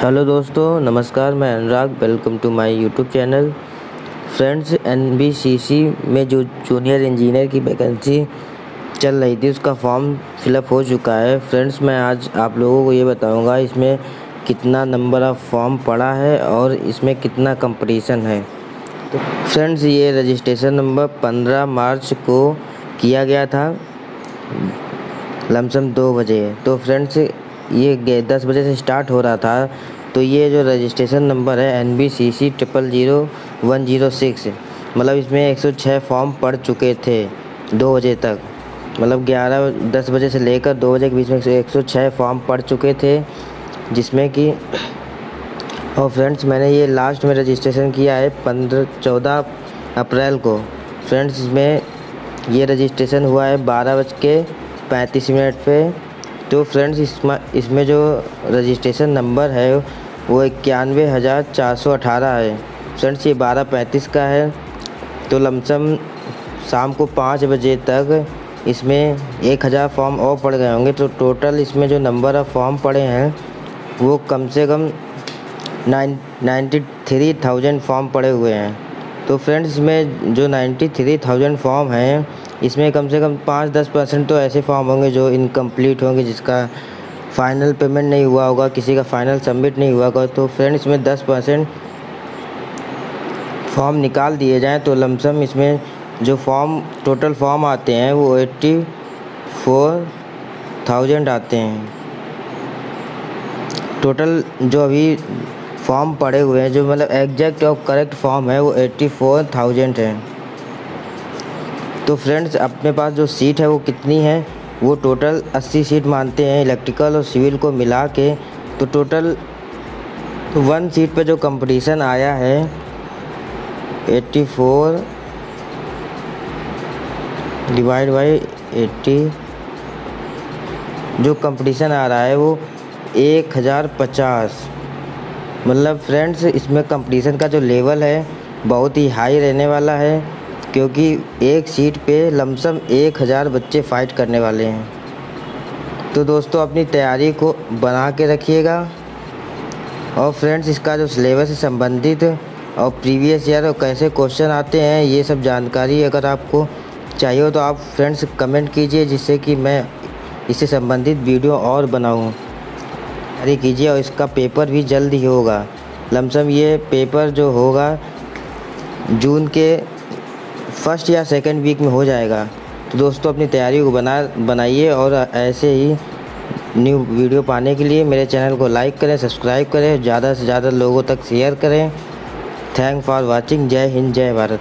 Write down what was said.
Hello दोस्तों, नमस्कार, मैं Anurag welcome to my YouTube channel friends NBCC में जो जूनियर इंजीनियर की वैकेंसी चल रही थी, उसका फॉर्म फिलअप हो चुका है। फ्रेंड्स मैं आज आप लोगों को ये बताऊँगा, इसमें कितना नंबर ऑफ़ फॉर्म पड़ा है और इसमें कितना कंपटीशन है। तो फ्रेंड्स ये रजिस्ट्रेशन नंबर पंद्रह मार्च को किया गया था, लमसम दो बजे। तो फ्रेंड्स ये दस बजे से स्टार्ट हो रहा था तो ये जो रजिस्ट्रेशन नंबर है N B C C triple zero one zero six मतलब इसमें एक सौ छः फॉर्म पड़ चुके थे दो बजे तक। मतलब ग्यारह, दस बजे से लेकर दो बजे के बीच में एक सौ छः फॉर्म पड़ चुके थे, जिसमें कि, और फ्रेंड्स मैंने ये लास्ट में रजिस्ट्रेशन किया है पंद्रह, चौदह अप्रैल को। फ्रेंड्स इसमें ये रजिस्ट्रेशन हुआ है बारह बज के पैंतीस मिनट पे। तो फ्रेंड्स, इसमें इसमें जो रजिस्ट्रेशन नंबर है, वो इक्यानवे हज़ार चार सौ अठारह है। फ्रेंड्स, ये बारह पैंतीस का है। तो लमसम शाम को पाँच बजे तक इसमें एक हज़ार फॉर्म और पड़ गए होंगे। तो टोटल इसमें जो नंबर ऑफ़ फॉर्म पड़े हैं, वो कम से कम nine ninety three thousand form पड़े हुए हैं। तो फ्रेंड्स, इसमें जो नाइन्टी थ्री थाउज़ेंड फॉर्म हैं, इसमें कम से कम पाँच दस परसेंट तो ऐसे फॉर्म होंगे जो इनकम्प्लीट होंगे, जिसका फ़ाइनल पेमेंट नहीं हुआ होगा, किसी का फ़ाइनल सबमिट नहीं हुआ होगा। तो फ्रेंड्स, इसमें दस परसेंट फॉर्म निकाल दिए जाएँ तो लमसम इसमें जो फॉर्म टोटल फॉर्म आते हैं, वो एट्टी फोर थाउज़ेंड आते हैं। टोटल जो अभी फॉर्म पड़े हुए हैं, जो मतलब एग्जैक्ट और करेक्ट फॉर्म है, वो एट्टी फोर थाउज़ेंड है। तो फ्रेंड्स अपने पास जो सीट है, वो कितनी है? वो टोटल 80 सीट मानते हैं इलेक्ट्रिकल और सिविल को मिला के। तो टोटल तो वन सीट पे जो कंपटीशन आया है 84 डिवाइड बाई 80 जो कंपटीशन आ रहा है, वो एक हज़ार पचास। मतलब फ्रेंड्स इसमें कंपटीशन का जो लेवल है, बहुत ही हाई रहने वाला है, क्योंकि एक सीट पे लमसम एक हज़ार बच्चे फ़ाइट करने वाले हैं। तो दोस्तों, अपनी तैयारी को बना के रखिएगा। और फ्रेंड्स इसका जो सिलेबस से संबंधित और प्रीवियस ईयर और कैसे क्वेश्चन आते हैं, ये सब जानकारी अगर आपको चाहिए हो तो आप फ्रेंड्स कमेंट कीजिए, जिससे कि मैं इससे संबंधित वीडियो और बनाऊँ। तैयारी कीजिए और इसका पेपर भी जल्द ही होगा। लमसम ये पेपर जो होगा, जून के फ़र्स्ट या सेकेंड वीक में हो जाएगा। तो दोस्तों, अपनी तैयारी को बना, बनाइए और ऐसे ही न्यू वीडियो पाने के लिए मेरे चैनल को लाइक करें, सब्सक्राइब करें ज़्यादा से ज़्यादा लोगों तक शेयर करें। Thank for watching. जय हिंद, जय भारत।